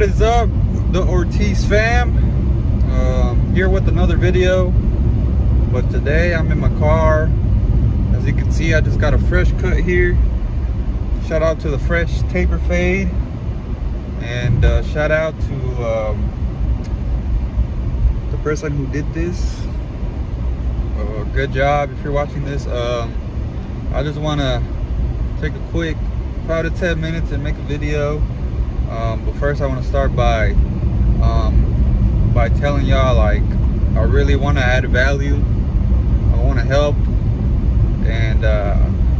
what is up the Ortiz fam? Um, here with another video. But today I'm in my car. As you can see I just got a fresh cut here. Shout out to the fresh taper fade. And uh, shout out to um, the person who did this. Uh, good job if you're watching this. Um, I just want to take a quick five to ten minutes and make a video um, but first I want to start by um, by telling y'all like I really want to add value. I want to help. And uh,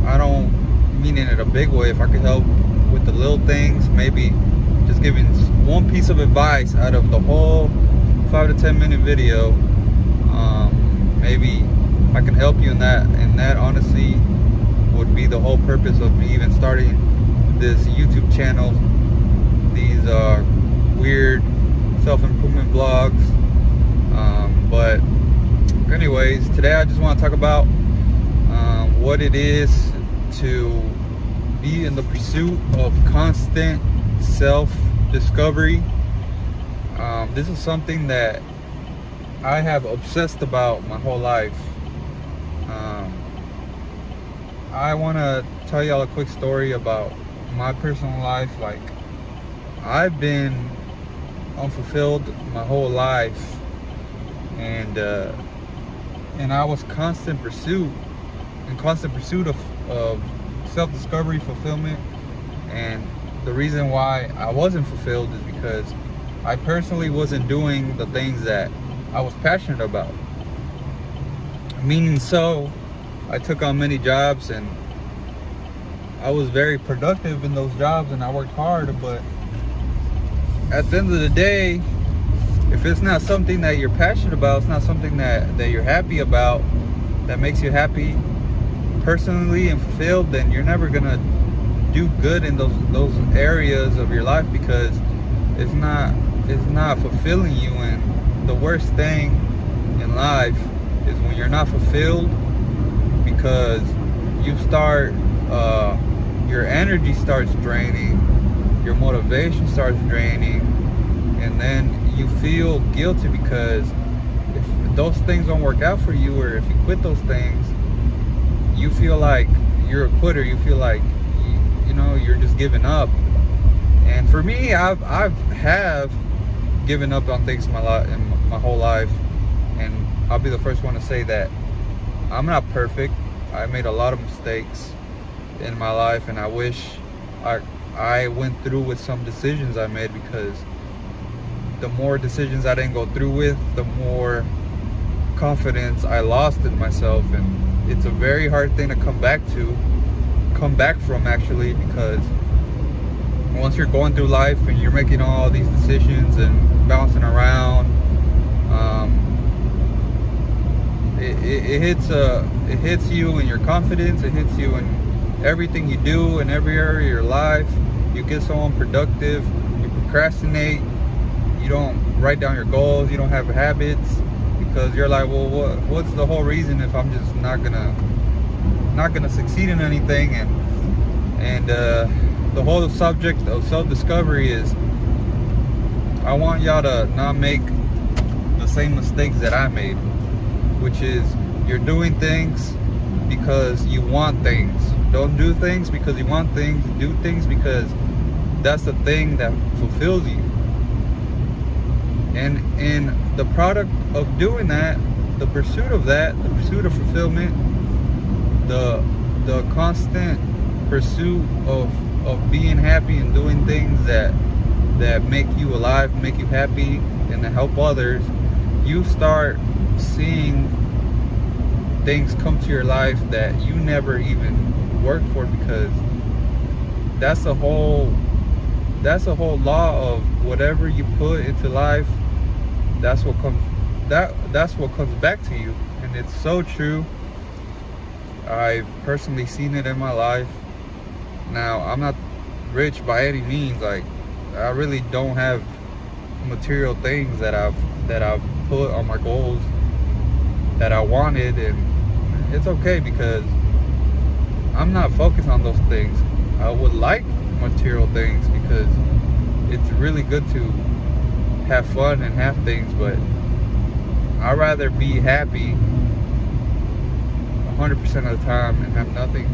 I don't mean it in a big way. If I could help with the little things maybe just giving one piece of advice out of the whole five to ten minute video um, maybe I can help you in that. And that honestly would be the whole purpose of me even starting this YouTube channel these uh, weird self-improvement vlogs. Um, but anyways today I just want to talk about um, what it is to be in the pursuit of constant self-discovery. Um, this is something that I have obsessed about my whole life. Um, I want to tell y'all a quick story about my personal life like I've been unfulfilled my whole life and uh, and I was constant pursuit in constant pursuit of, of self-discovery fulfillment and the reason why I wasn't fulfilled is because I personally wasn't doing the things that I was passionate about. Meaning so I took on many jobs and I was very productive in those jobs and I worked hard but at the end of the day, if it's not something that you're passionate about, it's not something that, that you're happy about, that makes you happy personally and fulfilled, then you're never gonna do good in those those areas of your life because it's not it's not fulfilling you. And the worst thing in life is when you're not fulfilled because you start uh, your energy starts draining your motivation starts draining and then you feel guilty because if those things don't work out for you or if you quit those things you feel like you're a quitter. You feel like you, you know you're just giving up. And for me i've i've have given up on things my life in my whole life. And i'll be the first one to say that i'm not perfect. I made a lot of mistakes in my life and i wish i I went through with some decisions I made because the more decisions I didn't go through with, the more confidence I lost in myself. And it's a very hard thing to come back to, come back from actually, because once you're going through life and you're making all these decisions and bouncing around, um, it, it, it hits uh, it hits you in your confidence. It hits you in everything you do in every area of your life. You get so unproductive, you procrastinate, you don't write down your goals, you don't have habits because you're like, well, what, what's the whole reason if I'm just not gonna not gonna succeed in anything? And and uh, the whole subject of self-discovery is I want y'all to not make the same mistakes that I made, which is you're doing things because you want things don't do things because you want things. Do things because that's the thing that fulfills you. And in the product of doing that, the pursuit of that, the pursuit of fulfillment, the the constant pursuit of of being happy and doing things that that make you alive, make you happy, and to help others, you start seeing things come to your life that you never even work for because that's a whole that's a whole law of whatever you put into life that's what comes that that's what comes back to you. And it's so true. I've personally seen it in my life. Now i'm not rich by any means. Like i really don't have material things that i've that i've put on my goals that i wanted. And it's okay because I'm not focused on those things. I would like material things because it's really good to have fun and have things, but I'd rather be happy 100% of the time and have nothing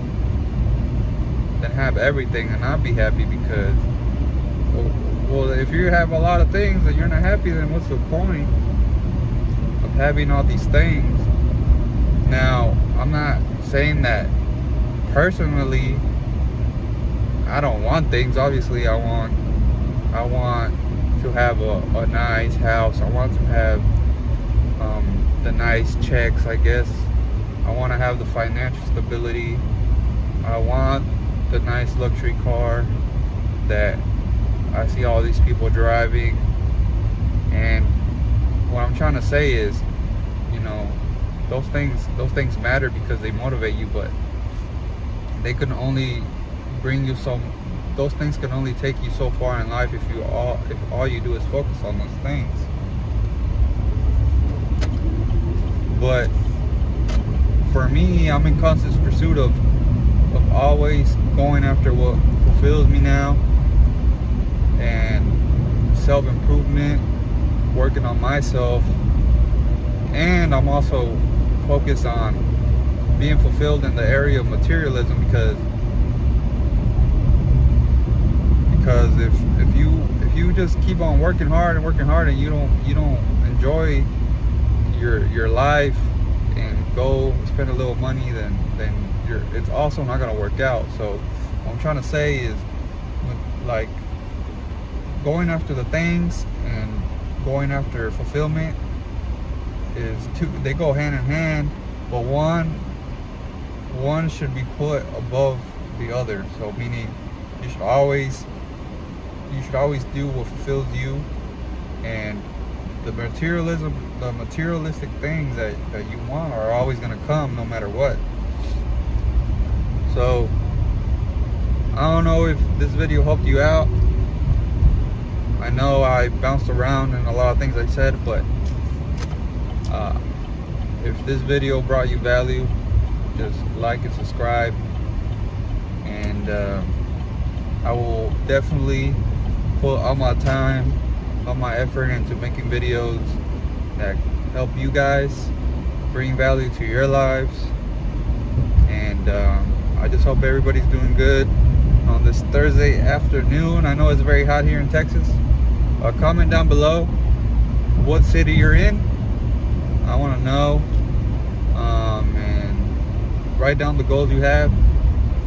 than have everything and not be happy because well, if you have a lot of things and you're not happy then what's the point of having all these things now I'm not saying that personally I don't want things obviously I want I want to have a, a nice house I want to have um, the nice checks I guess. I want to have the financial stability. I want the nice luxury car that I see all these people driving. And what I'm trying to say is you know those things those things matter because they motivate you but they can only bring you so those things can only take you so far in life if you all if all you do is focus on those things. But for me I'm in constant pursuit of of always going after what fulfills me now and self-improvement working on myself. And I'm also focused on being fulfilled in the area of materialism because because if if you if you just keep on working hard and working hard and you don't you don't enjoy your your life and go spend a little money then then you're it's also not gonna work out. So what i'm trying to say is like going after the things and going after fulfillment is two they go hand in hand but one one should be put above the other. So meaning you should always you should always do what fulfills you and the materialism the materialistic things that, that you want are always going to come no matter what. So I don't know if this video helped you out. I know I bounced around in a lot of things I said but uh, if this video brought you value just like and subscribe. And uh, I will definitely put all my time all my effort into making videos that help you guys bring value to your lives. And um, I just hope everybody's doing good on this Thursday afternoon. I know it's very hot here in Texas. Uh, comment down below what city you're in. I want to know write down the goals you have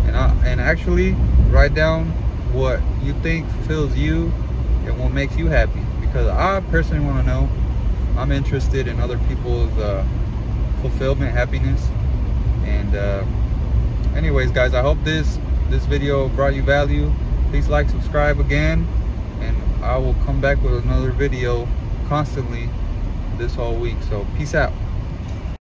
and, I, and actually write down what you think fulfills you and what makes you happy. Because I personally want to know I'm interested in other people's uh, fulfillment happiness and uh, anyways guys I hope this this video brought you value. Please like subscribe again and I will come back with another video constantly this whole week. So peace out